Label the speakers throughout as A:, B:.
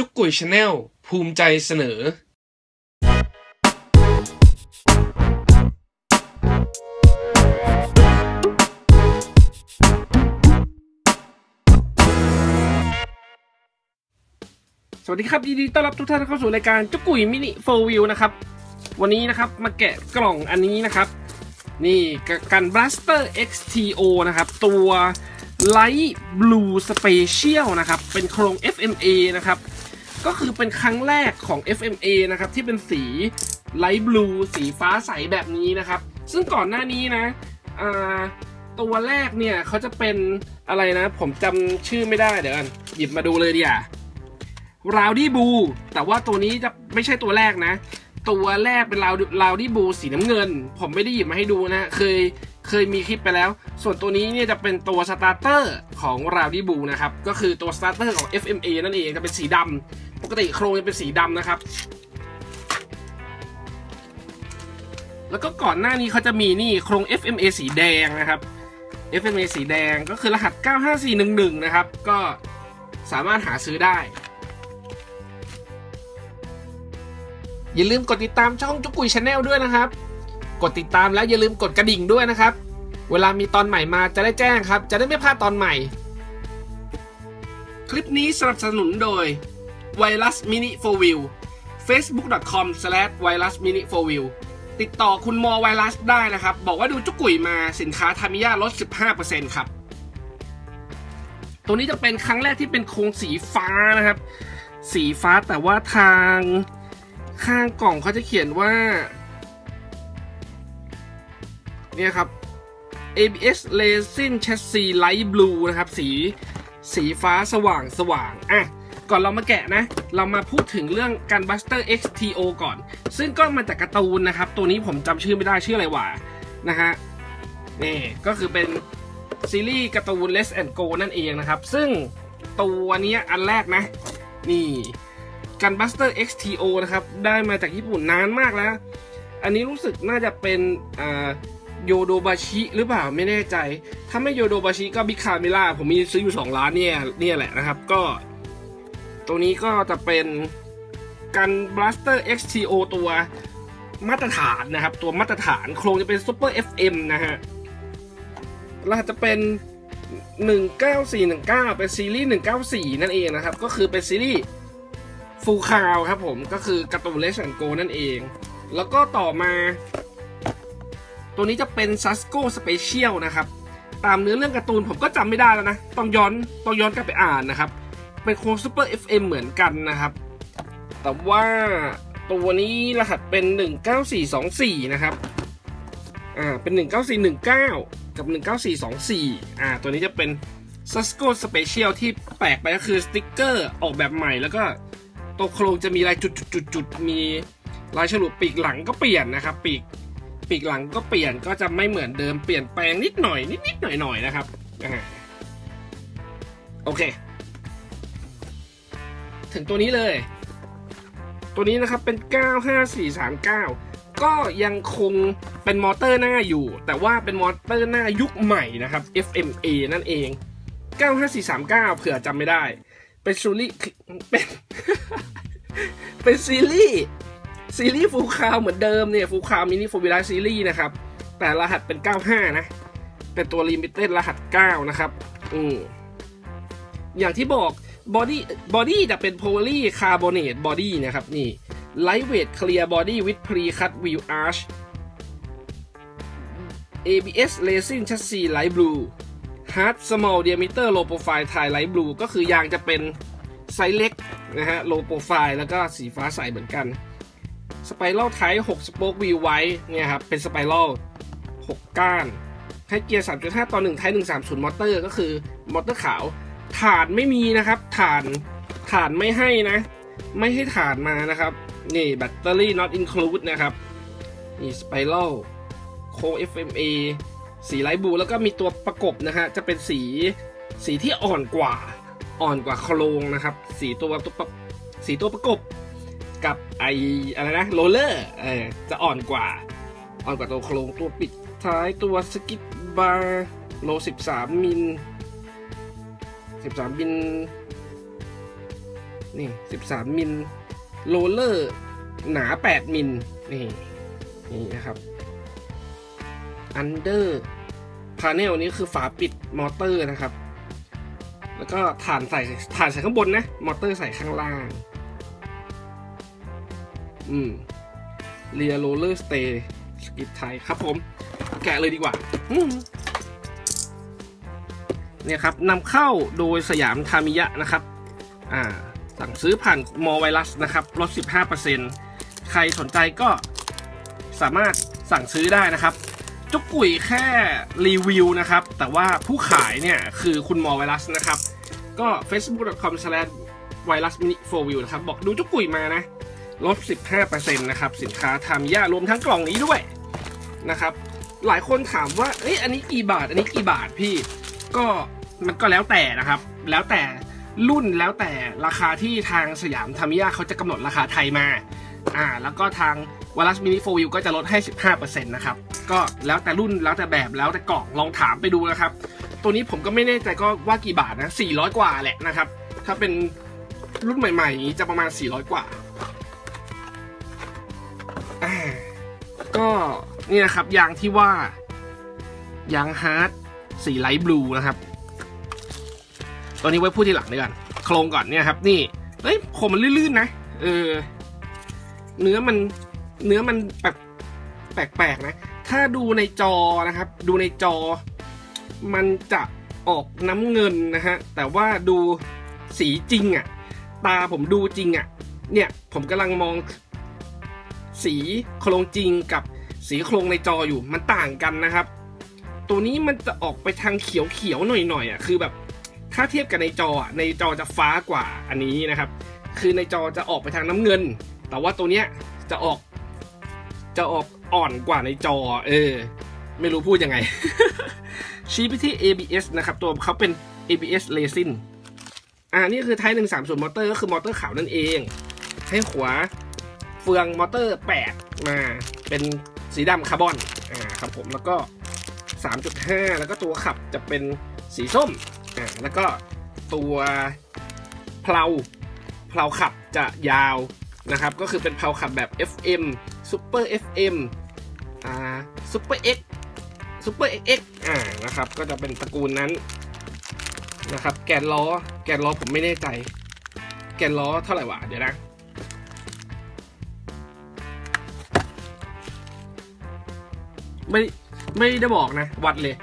A: จุกกุยชาแนลภูมิใจเสนอ สวัสดีครับยินดีต้อนรับทุกท่านเข้าสู่รายการจุกกุยมินิโฟวิวนะครับ วันนี้นะครับมาแกะกล่องอันนี้นะครับ นี่กัน Blaster XTO นะครับ ตัว Light Blue Special นะครับ เป็นโครง FMA นะครับ ก็คือเป็นครั้งแรกของ FMA นะครับ ที่เป็นสี Light Blue สีฟ้าใสแบบนี้นะครับ ซึ่งก่อนหน้านี้นะตัวแรกเนี่ยเขาจะเป็นอะไรนะ ผมจำชื่อไม่ได้เดี๋ยวกันหยิบมาดูเลยดีอะ Rowdy Bull แต่ว่าตัวนี้จะไม่ใช่ตัวแรกนะ ตัวแรกเป็นราว Rowdy Bull สีน้ำเงิน ผมไม่ได้หยิบมาให้ดูนะ เคยเคยมีคลิปไปแล้ว ส่วนตัวนี้เนี่ยจะเป็นตัว starter ของ Rowdy Bull นะครับ ก็คือตัวสตาร์เตอร์ของ FMA นั่นเองจะเป็นสีดำ ปกติโครงจะเป็นสีดำนะครับ แล้วก็ก่อนหน้านี้เขาจะมีนี่โครง FMA สีแดงนะครับ FMA สีแดงก็คือรหัส 95411 นะครับ ก็สามารถหาซื้อได้ อย่าลืมกดติดตามช่องจุ๊กกุ่ย Channel ด้วยนะครับ กดติดตามแล้วอย่าลืมกดกระดิ่งด้วยนะครับ เวลามีตอนใหม่มาจะได้แจ้งครับ จะได้ไม่พลาดตอนใหม่ คลิปนี้สนับสนุนโดย Virus Mini 4 Wheel facebook.com slash virus mini 4 wheel ติดต่อคุณมอไวรัสได้นะครับ บอกว่าดูจุ๊กกุ่ยมาสินค้าทามิยาลด 15%ครับ ตัวนี้จะเป็นครั้งแรกที่เป็นโครงสีฟ้านะครับ สีฟ้าแต่ว่าทางข้างกล่องเขาจะเขียนว่า เนี่ยครับ ABS Resin Chassis Light Blue นะครับ สีสีฟ้าสว่างสว่างอะ ก่อนเรามาแกะนะ เรามาพูดถึงเรื่องการ Buster XTO ก่อน ซึ่งก็มาจากการ์ตูนนะครับ ตัวนี้ผมจำชื่อไม่ได้ชื่ออะไรวะนะฮะนี่ก็คือเป็นซีรีส์การ์ตูน Let's and Go นั่นเองนะครับ ซึ่งตัวนี้อันแรกนะ นี่ Gunbluster XTO นะครับ ได้มาจากญี่ปุ่นนานมากแล้ว อันนี้รู้สึกน่าจะเป็นโยโดบาชิหรือเปล่าไม่แน่ใจ ถ้าไม่โยโดบาชิก็ Bic Camera ผมมีซื้ออยู่ 2 ร้านเนี่ยเนี่ยแหละนะครับ ก็ ตัวนี้ก็จะเป็นกัน Blaster XTO ตัวมาตรฐานนะครับ ตัวมาตรฐานโครงจะเป็น Super FM นะฮะรหัสจะเป็น 19419 เป็นซีรีส์194 นั่นเองนะครับ ก็คือเป็นซีรีส์ Full Cowl ครับผม ก็คือการ์ตูน Let's and Go นั่นเอง แล้วก็ต่อมา ตัวนี้จะเป็นซัสโก Special นะครับ ตามเนื้อเรื่องการ์ตูนผมก็จำไม่ได้แล้วนะ ต้องย้อนต้องย้อนกลับไปอ่านนะครับ เป็นโครงซูเปอร์ FM เหมือนกันนะครับ แต่ว่าตัวนี้รหัสเป็น 19424 นะครับ อ่า เป็น 19419 กับ 19424 อ่า ตัวนี้จะเป็นซัสโก Special ที่แปลกไปก็คือสติ๊กเกอร์ออกแบบใหม่แล้วก็ตัวโครงจะมีลายจุดๆๆมีลายฉลุปีกหลังก็เปลี่ยนนะครับ ปีกปีกหลังก็เปลี่ยนก็จะไม่เหมือนเดิมเปลี่ยนแปลงนิดหน่อยนิดๆหน่อยๆนะครับโอเค ถึงตัวนี้เลย ตัวนี้นะครับเป็น 95439 ก็ยังคงเป็นมอเตอร์หน้าอยู่ แต่ว่าเป็นมอเตอร์หน้ายุคใหม่นะครับ FMA นั่นเอง 95439 เผื่อจำไม่ได้ เป็นซูรี่เป็น เป็นซีรีส์ซีรีส์ Full Cowl เหมือนเดิมเนี่ย Full Cowl Mini 4 Wheel Series นะครับ แต่รหัสเป็น 95 นะ เป็นตัว limited รหัส 9 นะครับ อืมอย่างที่บอก บอดี้บอดี้จะเป็นโพลีคาร์บอเนตบอดี้นะครับนี่ lightweight clear body with pre-cut wheel arch ABS Resin Chassis Light Blue Hard Small Diameter Low Profile Tire Light Blue ก็คือยางจะเป็นไซส์เล็กนะฮะ Low Profile แล้วก็สีฟ้าใสเหมือนกัน spiral type 6 spoke wheelเนี่ยครับ เป็น spiral 6ก้านให้เกียร์ 3.5 ต่อ 1 type 130 มอเตอร์ ก็คือ มอเตอร์ขาว ฐานไม่มีนะครับ ฐานฐานไม่ให้นะ ไม่ให้ฐานมานะครับ นี่แบตเตอรี่ not include นะครับ นี่สไปรัลโค FMA สี light blue แล้วก็มีตัวประกบนะฮะ จะเป็นสีสีที่อ่อนกว่า อ่อนกว่าโครงนะครับ สีตัวตัวสีตัวประกบกับไออะไรนะ roller เออจะอ่อนกว่า อ่อนกว่าตัวโครงตัวปิดท้ายตัว skid bar roller 13มิล 13 มิลนี่ 13 มิล roller หนา 8 มิลนี่นี่นะครับ under panel นี้คือฝาปิดมอเตอร์นะครับ แล้วก็ฐานใส่ฐานใส่ข้างบนนะ มอเตอร์ใส่ข้างล่าง อืม rear roller stay skid type ครับผม แกะเลยดีกว่า เนี่ยครับนำเข้าโดยสยามทามิยะนะครับอ่าสั่งซื้อผ่านมอไวรัสนะครับลด 15%ใครสนใจก็สามารถสั่งซื้อได้นะครับ จุ๊กกุ่ยแค่รีวิวนะครับ แต่ว่าผู้ขายเนี่ยคือคุณมอไวรัสนะครับ ก็ facebook.com/virusmini4view นะครับ บอกดูจุกกุ๋ยมานะ ลด 15%นะครับ สินค้าทามิยะรวมทั้งกล่องนี้ด้วยนะครับ หลายคนถามว่า เอ้ย อันนี้กี่บาท อันนี้กี่บาทพี่ ก็ มันก็แล้วแต่นะครับ แล้วแต่รุ่นแล้วแต่ราคาที่ทางสยามธรรมิยาเขาจะกำหนดราคาไทยมา อ่า แล้วก็ทางVirus Mini 4 Wheel ก็จะลดให้ 15%นะครับ ก็แล้วแต่รุ่นแล้วแต่แบบแล้วแต่กล่องลองถามไปดูนะครับ ตัวนี้ผมก็ไม่แน่ใจก็ว่ากี่บาทนะ 400 กว่าแหละนะครับ ถ้าเป็นรุ่นใหม่ๆ จะประมาณ 400 กว่าอ่าก็นี่นะครับยางที่ว่ายาง hard สี light blue นะครับ ตัวนี้ไว้พูดทีหลังดีกันโครงก่อนเนี่ยครับ นี่เฮ้ยผมมันลื่นๆนะเออ เนื้อมันเนื้อมันแปลกแปลกๆนะ ถ้าดูในจอนะครับ ดูในจอ มันจะออกน้ำเงินนะฮะ แต่ว่าดูสีจริงอะ่ะ ตาผมดูจริงอะ่ะ เนี่ยผมกำลังมอง สีโครงจริงกับสีโครงในจออยู่ มันต่างกันนะครับ ตัวนี้มันจะออกไปทางเขียวๆหน่อยๆอะ คือแบบ ถ้าเทียบกับในจอในจอจะฟ้ากว่าอันนี้นะครับ คือในจอจะออกไปทางน้ำเงิน แต่ว่าตัวเนี้ยจะออก จะออกอ่อนกว่าในจอ เออ ไม่รู้พูดยังไง ชี้ไปที่ ABS นะครับ ตัวเขาเป็น ABS resin อ่านี่คือไทป์หนึ่งสามส่วนมอเตอร์ก็คือมอเตอร์ขาวนั่นเอง ให้ขวาเฟืองมอเตอร์แปดมาเป็นสีดำคาร์บอน อ่าครับผมแล้วก็ 3.5 แล้วก็ตัวขับจะเป็นสีส้ม อ่าแล้วก็ตัวเพลาเพลาขับจะยาวนะครับ ก็คือเป็นเพลาขับแบบ FM Super FM อ่า Super X Super XX อ่านะครับ ก็จะเป็นตระกูลนั้นนะครับ แกนล้อ แกนล้อผมไม่แน่ใจ แกนล้อเท่าไหร่วะ เดี๋ยวนะไม่ไม่ได้บอกนะ วัดเลย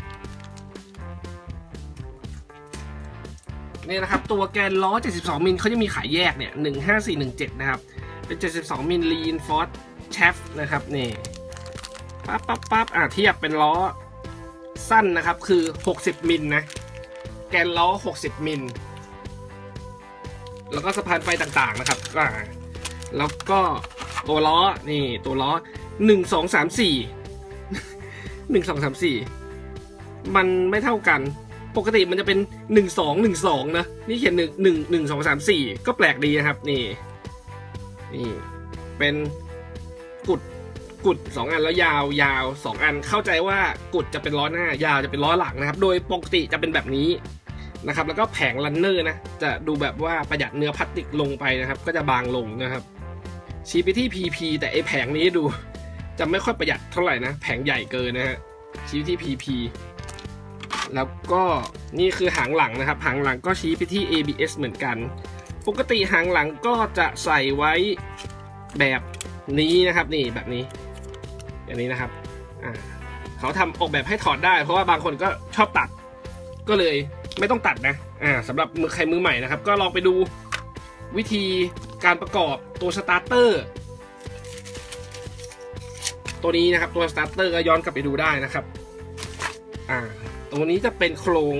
A: นี่นะครับ ตัวแกนล้อ 72 มิลเขาจะมีขายแยกเนี่ย 15417 นะครับ เป็น 72 มิลลีนฟอร์ดแชฟนะครับนี่ปั๊บปั๊บปั๊บอ่าเทียบเป็นล้อสั้นนะครับ คือ 60 มิลนะ แกนล้อ 60 มิล แล้วก็สะพานไฟต่างๆนะครับอ่าแล้วก็ตัวล้อ นี่ ตัวล้อ 1 2 3 4 1 2 3 4 มันไม่เท่ากัน ปกติมันจะเป็นหนึ่งสองหนึ่งสองนะ นี่เขียนหนึ่งหนึ่งหนึ่งสองสามสี่ก็แปลกดีนะครับ นี่ นี่ เป็นกุดกุดสองอันแล้วยาวยาวสองอันเข้าใจว่ากุดจะเป็นล้อหน้ายาวจะเป็นล้อหลังนะครับ โดยปกติจะเป็นแบบนี้นะครับ แล้วก็แผงลันเนอร์นะ จะดูแบบว่าประหยัดเนื้อพลาสติกลงไปนะครับ ก็จะบางลงนะครับ ชี้ไปที่ PP แต่ไอแผงนี้ดู จะไม่ค่อยประหยัดเท่าไหร่นะ แผงใหญ่เกินนะฮะชี้ที่ PP แล้วก็นี่คือหางหลังนะครับ หางหลังก็ชี้ไปที่ ABS เหมือนกัน ปกติหางหลังก็จะใส่ไว้แบบนี้นะครับ นี่แบบนี้อย่างนี้นะครับเขาทำออกแบบให้ถอดได้ เพราะว่าบางคนก็ชอบตัด ก็เลยไม่ต้องตัดนะอ่าสำหรับมือใครมือใหม่นะครับ ก็ลองไปดูวิธีการประกอบตัว starter ตัวนี้นะครับตัว starter ก็ย้อนกลับไปดูได้นะครับ อ่า ตรงนี้จะเป็นโครง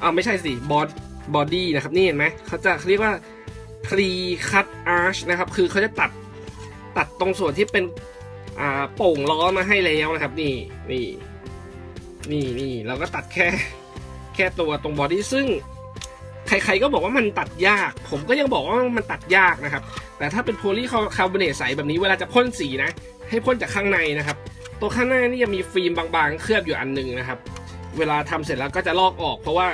A: เอ่าไม่ใช่สิบอดบอดี้นะครับนี่เห็นไหมเขาจะเรียกว่า pre cut arch นะครับ คือเขาจะตัดตัดตรงส่วนที่เป็นอ่าโป่งล้อมาให้แล้วนะครับ นี่นี่นี่นี่เราก็ตัดแค่แค่ตัวตรงบอดี้ซึ่งใครๆก็บอกว่ามันตัดยาก ผมก็ยังบอกว่ามันตัดยากนะครับ แต่ถ้าเป็นโพลีคาร์บอเนตใสแบบนี้เวลาจะพ่นสีนะ ให้พ่นจากข้างในนะครับ ตัวข้างหน้านี่จะมีฟิล์มบางๆ เคลือบอยู่อันนึงนะครับ เวลาทำเสร็จแล้วก็จะลอกออก เพราะว่า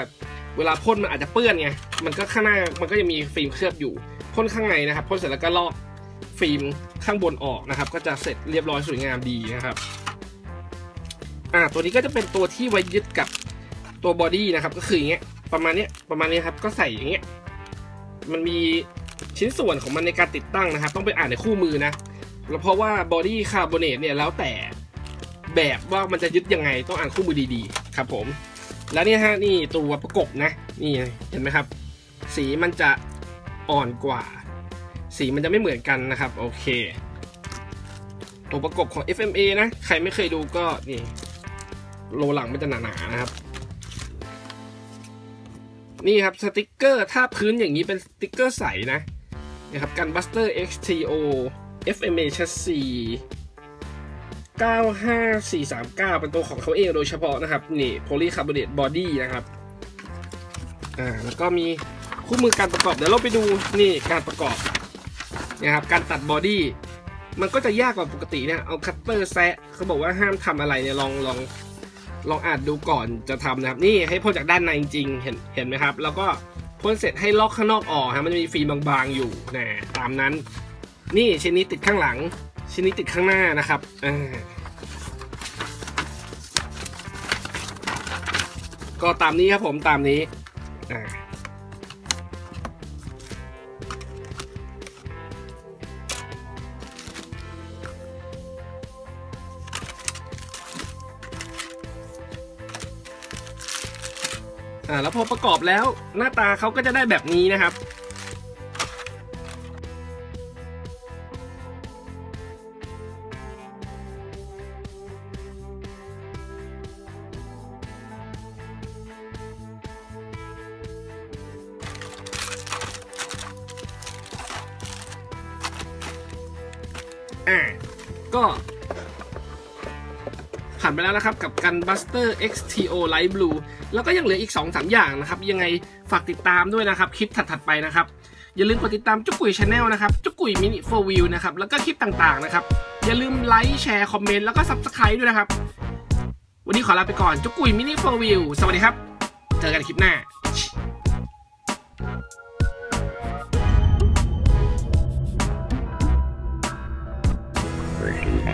A: เวลาพ่นมันอาจจะเปื้อนไงมันก็ข้างหน้ามันก็จะมีฟิล์มเคลือบอยู่พ่นข้างในนะครับพ่นเสร็จแล้วก็ลอกฟิล์มข้างบนออกนะครับ ก็จะเสร็จเรียบร้อยสวยงามดีนะครับอ่าตัวนี้ก็จะเป็นตัวที่ไว้ยึดกับตัวบอดี้นะครับ ก็คืออย่างเงี้ยประมาณเนี้ยประมาณนี้ครับก็ใส่อย่างเงี้ยมันมีชิ้นส่วนของมันในการติดตั้งนะครับ ต้องไปอ่านในคู่มือนะแล้วเพราะว่าบอดี้คาร์บอเนตเนี่ยแล้วแต่แบบว่ามันจะยึดยังไงต้องอ่านคู่มือดีๆ ครับผม แล้วนี่ฮะนี่ตัวประกบนะนี่เห็นไหมครับ สีมันจะอ่อนกว่า สีมันจะไม่เหมือนกันนะครับ โอเค ตัวประกบของ FMA นะ ใครไม่เคยดูก็นี่โรลหลังมันจะหนาๆนะครับนี่ครับสติกเกอร์ถ้าพื้นอย่างนี้เป็นสติกเกอร์ใสนะนะครับกันบัสเตอร์ XTO FMA chassis 95439 เป็นตัวของเขาเองโดยเฉพาะนะครับ นี่ polycarbonate body นะครับ อ่า แล้วก็มีคู่มือการประกอบ เดี๋ยวเราไปดูนี่การประกอบนะครับ การตัดบอดี้ มันก็จะยากกว่าปกตินี่เอาคัตเตอร์แซะเขาบอกว่าห้ามทำอะไรเนี่ย ลองลองลองอ่านดูก่อนจะทำนะครับ นี่ให้พ่นจากด้านในจริงเห็นเห็นไหมครับ แล้วก็พ่นเสร็จให้ลอกข้างนอกออกฮะ มันจะมีฟิล์มบางๆอยู่นะ ตามนั้น นี่ชิ้นนี้ติดข้างหลัง ชิ้นนี้ติดข้างหน้านะครับอ่าก็ตามนี้ครับผมตามนี้อ่าอ่าแล้วพอประกอบแล้วหน้าตาเขาก็จะได้แบบนี้นะครับ ก็ผ่านไปแล้วนะครับกับกัน Buster XTO Light Blue แล้วก็ยังเหลืออีก 2-3 อย่างนะครับ ยังไงฝากติดตามด้วยนะครับ คลิปถัด ๆ ไปนะครับ อย่าลืมกดติดตามจุ๊กกุ่ย channel นะครับจุ๊กกุ่ยมินิโฟร์วีลนะครับ แล้วก็คลิปต่างๆนะครับ อย่าลืม like share comment แล้วก็ subscribe ด้วยนะครับ วันนี้ขอลาไปก่อนจุ๊กกุ่ยมินิโฟร์วีลสวัสดีครับ เจอกันคลิปหน้า